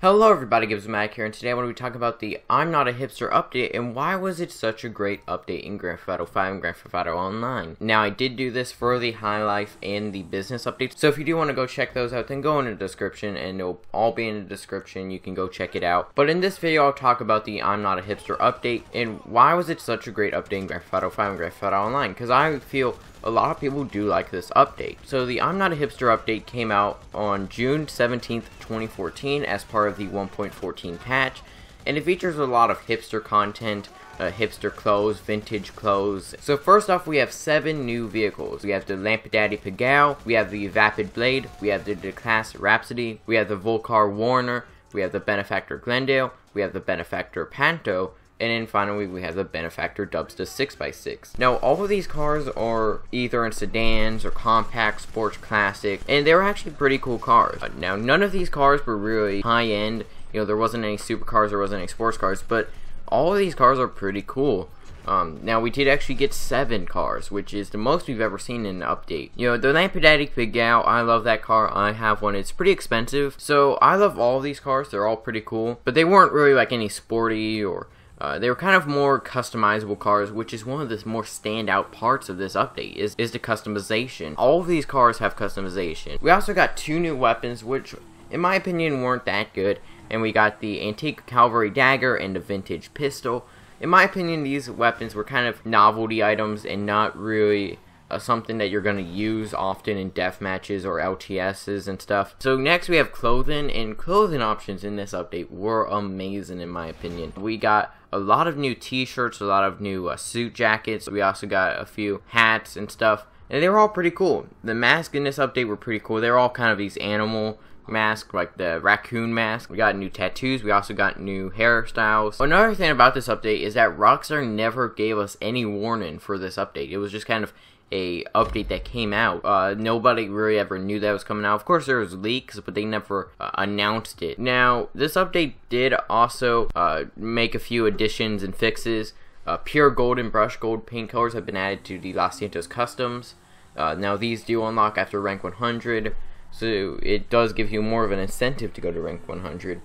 Hello everybody, Gibbs Mac here, and today I want to be talking about the I'm Not a Hipster update, and why was it such a great update in Grand Theft Auto 5 and Grand Theft Auto Online. Now, I did do this for the High Life and the Business updates, so if you do want to go check those out, then go in the description, and it'll all be in the description, you can go check it out. But in this video, I'll talk about the I'm Not a Hipster update, and why was it such a great update in Grand Theft Auto 5 and Grand Theft Auto Online, because I feel a lot of people do like this update. So the I'm Not a Hipster update came out on June 17th, 2014 as part of the 1.14 patch, and it features a lot of hipster content, uh, hipster clothes, vintage clothes. So first off, we have seven new vehicles. We have the Lampadati Pigalle, we have the Vapid Blade, we have the Declasse Rhapsody, we have the Vulcar Warrener, we have the Benefactor Glendale, we have the Benefactor Panto, and then finally, we have the Benefactor Dubsta 6x6. Now, all of these cars are either in sedans or compact sports classic, and they're actually pretty cool cars. Now, none of these cars were really high-end. You know, there wasn't any supercars, there wasn't any sports cars, but all of these cars are pretty cool. Um, now, we did actually get seven cars, which is the most we've ever seen in an update. You know, the Lampadati Pigalle, I love that car. I have one. It's pretty expensive. So, I love all these cars. They're all pretty cool. But they weren't really like any sporty or uh, they were kind of more customizable cars, which is one of the more standout parts of this update, is, is the customization. All of these cars have customization. We also got two new weapons, which, in my opinion, weren't that good. And we got the Antique Cavalry Dagger and the Vintage Pistol. In my opinion, these weapons were kind of novelty items and not really uh, something that you're going to use often in death matches or LTSs and stuff. So next we have clothing, and clothing options in this update were amazing in my opinion. We got a lot of new t-shirts, a lot of new uh, suit jackets. We also got a few hats and stuff. And they were all pretty cool. The masks in this update were pretty cool. They were all kind of these animal mask, like the raccoon mask. We got new tattoos. We also got new hairstyles. Another thing about this update is that Rockstar never gave us any warning for this update. It was just kind of a update that came out. Uh, nobody really ever knew that was coming out. Of course, there was leaks, but they never uh, announced it. Now, this update did also uh, make a few additions and fixes. Uh, pure gold and brush gold paint colors have been added to the Los Santos customs. Uh, now, these do unlock after rank 100, so it does give you more of an incentive to go to rank 100.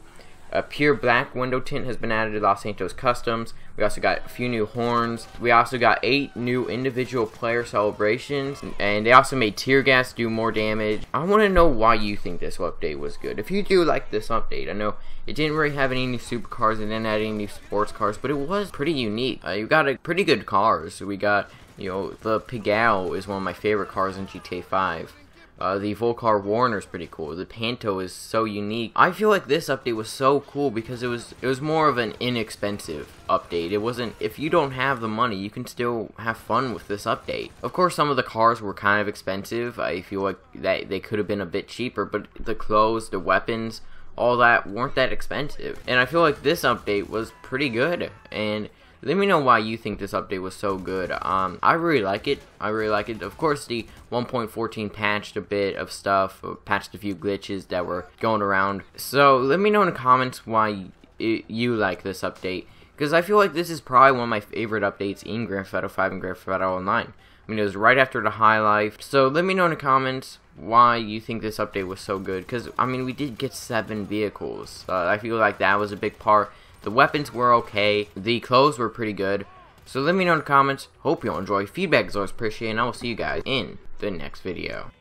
A pure black window tint has been added to Los Santos Customs. We also got a few new horns. We also got eight new individual player celebrations. And they also made tear gas do more damage. I want to know why you think this update was good. If you do like this update, I know it didn't really have any new supercars and didn't add any new sports cars, but it was pretty unique. Uh, you got a pretty good cars. We got, you know, the Pigalle is one of my favorite cars in GTA 5. Uh, the Vulcar Warrener is pretty cool. The Panto is so unique. I feel like this update was so cool because it was it was more of an inexpensive update. It wasn't if you don't have the money, you can still have fun with this update. Of course, some of the cars were kind of expensive. I feel like that they could have been a bit cheaper, but the clothes, the weapons, all that weren't that expensive. And I feel like this update was pretty good and let me know why you think this update was so good. Um, I really like it. I really like it. Of course, the 1.14 patched a bit of stuff, patched a few glitches that were going around. So let me know in the comments why you like this update. Because I feel like this is probably one of my favorite updates in Grand Theft Auto 5 and Grand Theft Auto Online. I mean, it was right after the High Life. So let me know in the comments why you think this update was so good. Because, I mean, we did get seven vehicles. Uh, I feel like that was a big part. The weapons were okay. The clothes were pretty good. So let me know in the comments. Hope you all enjoy. Feedback is always appreciated. And I will see you guys in the next video.